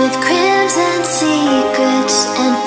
with crimson secrets and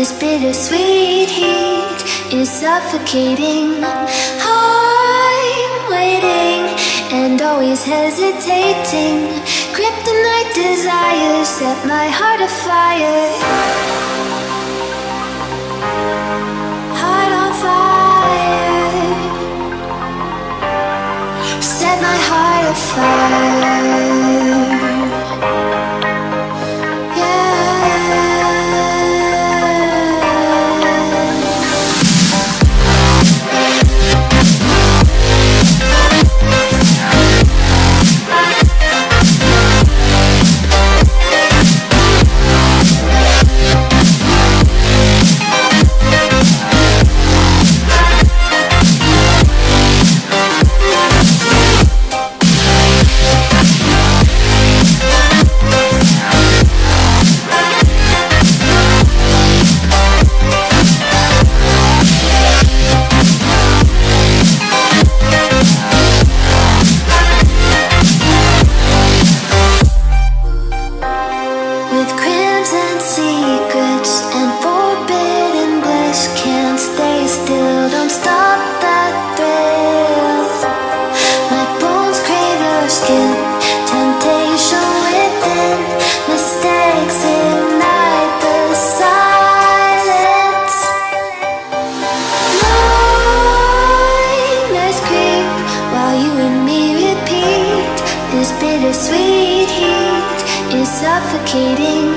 This bittersweet heat is suffocating. I'm waiting and always hesitating. Kryptonite desires set my heart afire. Suffocating.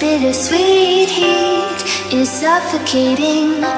Bittersweet heat is suffocating.